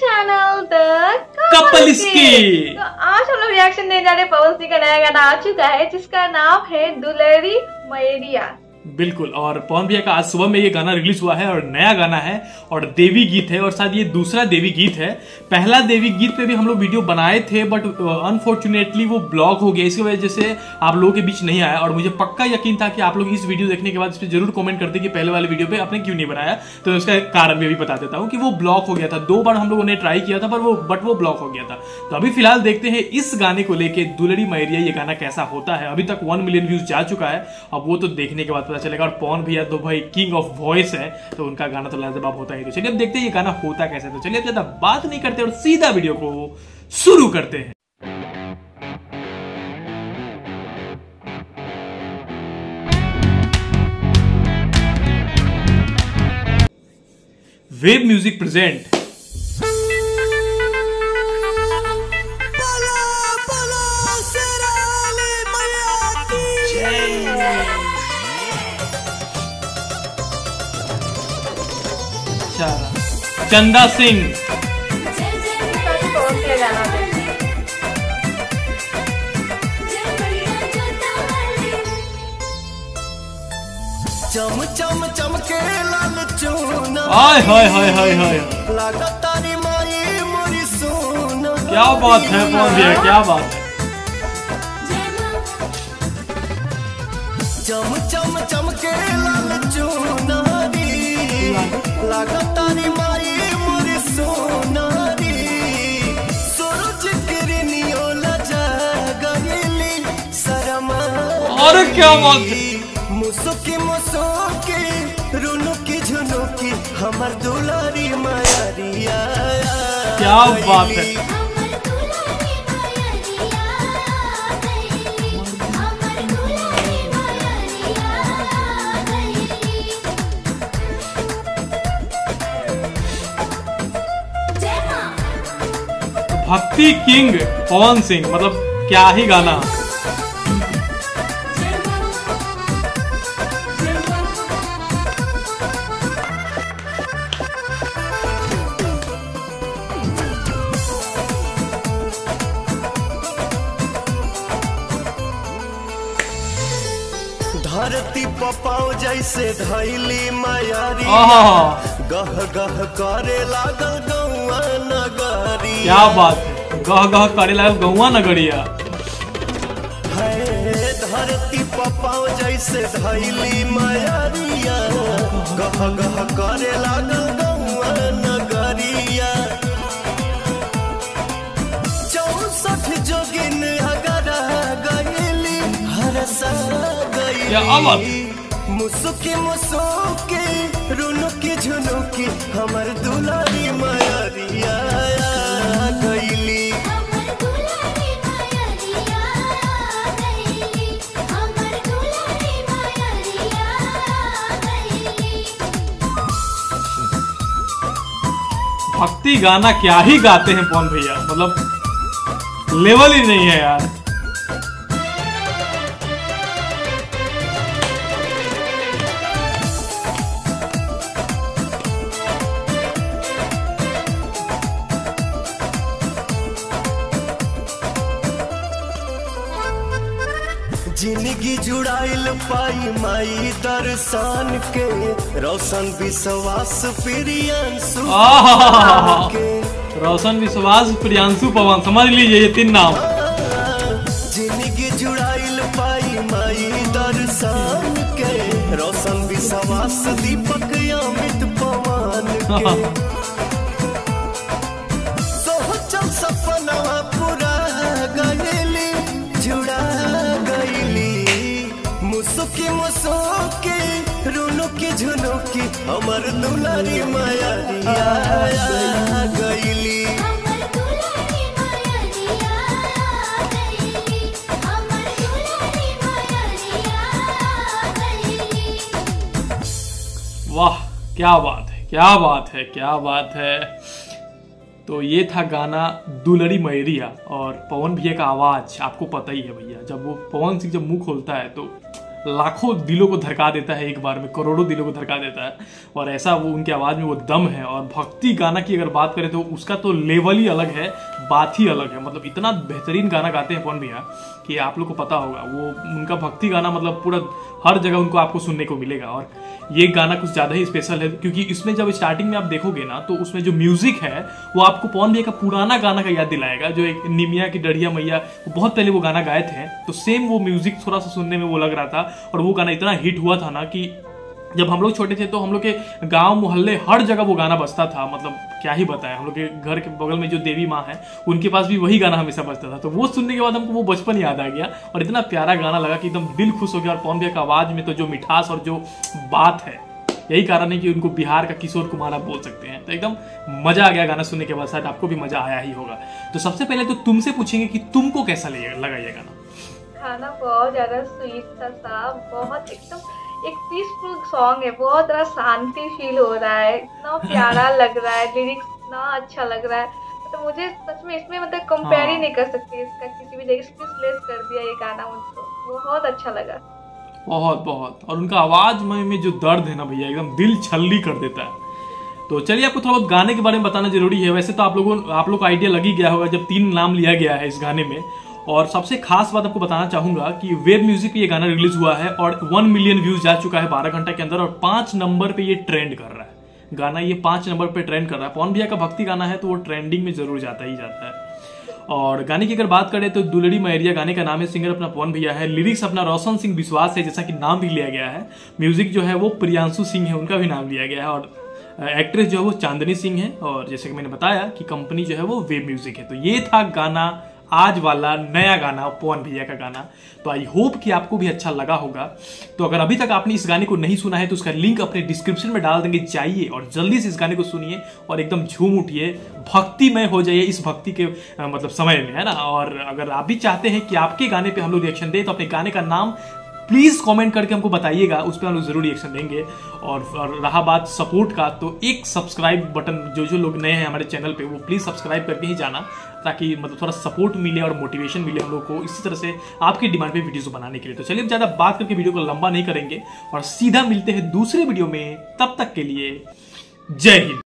Channel the कपलिस्की। तो आज हम लोग रिएक्शन देने जा रहे हैं पवन सिंह का नया गाना। आ चुका है जिसका नाम है दुलेरी मैरिया बिल्कुल, और पवन भैया का आज सुबह में ये गाना रिलीज़ हुआ है और नया गाना है, और देवी गीत है, और शायद ये दूसरा देवी गीत है। पहला देवी गीत पे भी हम लोग वीडियो बनाए थे बट अनफॉर्चुनेटली वो ब्लॉक हो गया, इसकी वजह से आप लोगों के बीच नहीं आया, और मुझे पक्का यकीन था कि आप लोग इस वीडियो देखने के बाद इस पर ज़रूर कॉमेंट करते कि पहले वाले वीडियो पे आपने क्यों नहीं बनाया। तो उसका कारण मैं भी बता देता हूँ कि वो ब्लॉक हो गया था। दो बार हम लोगों ने ट्राई किया था, पर वो बट वो ब्लॉक हो गया था। तो अभी फ़िलहाल देखते हैं इस गाने को लेकर दुलड़ी मैरिया ये गाना कैसा होता है। अभी तक वन मिलियन व्यूज़ जा चुका है, अब वो तो देखने के बाद पता चलेगा और पवन भैया तो भाई किंग ऑफ़ वॉइस है तो उनका गाना तो लाजवाब होता ही तो चलिए अब देखते हैं ये गाना होता कैसे। तो चलिए अब ज़्यादा बात नहीं करते और सीधा वीडियो को शुरू करते हैं। वेब म्यूज़िक प्रेजेंट पला अच्छा। चंदा सिंह। चम चम चमके लाल चूना। हाय हाय हाय हाय हाय। तारी माई मोरी सोना। क्या बात है भैया क्या बात है। चम चम चमके लाल चूना अरे क्या बात मुसुकी मुसुकी रुनुकी झुनुकी हमर दुलारी मायारिया क्या बात है। भक्ति किंग पवन सिंह मतलब क्या ही गाना। धरती पपाओ जैसे धैली मायारी। गह गह करे लागल क्या बात है? गह गह करे लगा गौआ नगरिया धरती पपाओ जैसे धैली मायारिया। गह गह करे लागल गौआ नगरिया चौसठ जोगिन अगर गईली क्या बात मुसुकी मुसुकी रुनुकी झुनुकी हमर दुलारी भक्ति गाना क्या ही गाते हैं पवन भैया? मतलब लेवल ही नहीं है यार। ज़िंदगी जुड़ाइल पाई माई दर्शन के। रोशन विश्वास प्रियंसु आहा के। रोशन विश्वास प्रियांशु पवन समझ लीजिए ये तीन नाम। ज़िंदगी जुड़ाइल पाई माई दर्शन के। रोशन विश्वास दीपक अमित पवन के। हमर दुलारी माया गईली। वाह क्या बात है क्या बात है क्या बात है। तो ये था गाना दुलड़ी मैरिया और पवन भैया का आवाज़ आपको पता ही है भैया। जब वो पवन सिंह जब मुँह खोलता है तो लाखों दिलों को धड़का देता है, एक बार में करोड़ों दिलों को धड़का देता है। और ऐसा वो उनकी आवाज़ में वो दम है। और भक्ति गाना की अगर बात करें तो उसका तो लेवल ही अलग है। बात ही अलग है। मतलब इतना बेहतरीन गाना गाते हैं पवन भैया कि आप लोग को पता होगा, वो उनका भक्ति गाना मतलब पूरा हर जगह उनको आपको सुनने को मिलेगा। और ये गाना कुछ ज़्यादा ही स्पेशल है, क्योंकि इसमें जब स्टार्टिंग में आप देखोगे ना तो उसमें जो म्यूज़िक है, वो आपको पवन भैया का पुराना गाना का याद दिलाएगा, जो एक निमिया की डढ़िया मैया, वो बहुत पहले वो गाना गाए थे तो सेम वो म्यूज़िक थोड़ा सा सुनने में वो लग रहा था, और वो गाना इतना हिट हुआ था ना कि जब हम लोग छोटे थे तो हम लोग के गाँव मोहल्ले हर जगह वो गाना बजता था मतलब क्या ही बताया हम लोग के घर के बगल में जो देवी माँ है, उनके पास भी वही गाना हमेशा बजता था। तो वो सुनने के बाद हमको वो बचपन याद आ गया और इतना प्यारा गाना लगा कि एकदम दिल खुश हो गया और पवन का आवाज़ में तो जो मिठास और जो बात है, यही कारण है कि उनको बिहार का किशोर कुमार आप बोल सकते हैं। तो एकदम मज़ा आ गया गाना सुनने के बाद, शायद आपको भी मज़ा आया ही होगा। तो सबसे पहले तो तुमसे पूछेंगे कि तुमको कैसा लगा ये गाना? खाना बहुत ज़्यादा स्वीट था साहब बहुत एकदम एक पीसफुल सॉन्ग है बहुत ज़्यादा शांति फील हो रहा है इतना प्यारा लग रहा है लिरिक्स इतना अच्छा लग रहा है। तो मुझे सच में इसमें मतलब कंपेयर ही हाँ। नहीं कर सकती इसका किसी भी जगह स्पीचलेस कर दिया ये गाना मुझको। बहुत अच्छा लगा। बहुत बहुत। और उनका आवाज़ में, में जो दर्द है ना भैया एकदम दिल छल्ली कर देता है। तो चलिए आपको थोड़ा बहुत गाने के बारे में बताना ज़रूरी है। वैसे तो आप लोगों आप लोग को आइडिया लग ही गया होगा जब तीन नाम लिया गया है इस गाने में। और सबसे खास बात आपको बताना चाहूँगा कि वेब म्यूज़िक पे ये गाना रिलीज़ हुआ है और वन मिलियन व्यूज़ जा चुका है बारह घंटा के अंदर और पाँच नंबर पे ये ट्रेंड कर रहा है। गाना ये पाँच नंबर पे ट्रेंड कर रहा है। पवन भैया का भक्ति गाना है तो वो ट्रेंडिंग में ज़रूर जाता ही जाता है। और गाने की अगर बात करें तो दुलड़ी मैरिया गाने का नाम है सिंगर अपना पवन भैया है। लिरिक्स अपना रोशन सिंह विश्वास है, जैसा कि नाम भी लिया गया है। म्यूज़िक जो है वो प्रियांशु सिंह है, उनका भी नाम लिया गया है। और एक्ट्रेस जो है वो चांदनी सिंह है। और जैसे कि मैंने बताया कि कंपनी जो है वो वेब म्यूज़िक है। तो ये था गाना आज वाला नया गाना, पवन भैया का गाना। तो आई होप कि आपको भी अच्छा लगा होगा। तो अगर अभी तक आपने इस गाने को नहीं सुना है तो उसका लिंक अपने डिस्क्रिप्शन में डाल देंगे। जाइए और जल्दी से इस गाने को सुनिए और एकदम झूम उठिए। भक्तिमय हो जाइए इस भक्ति के मतलब समय में, है ना? और अगर आप भी चाहते हैं कि आपके गाने पर हम लोग रिएक्शन दें तो अपने गाने का नाम प्लीज़ कमेंट करके हमको बताइएगा उस पर हम लोग ज़रूर रिएक्शन देंगे और, और रहा बात सपोर्ट का तो एक सब्सक्राइब बटन जो जो लोग नए हैं हमारे चैनल पे वो प्लीज़ सब्सक्राइब करके ही जाना ताकि मतलब थोड़ा सपोर्ट मिले और मोटिवेशन मिले हम लोग को इसी तरह से आपकी डिमांड पे वीडियोस बनाने के लिए। तो चलिए ज़्यादा बात करके वीडियो को लंबा नहीं करेंगे और सीधा मिलते हैं दूसरे वीडियो में तब तक के लिए जय हिंद।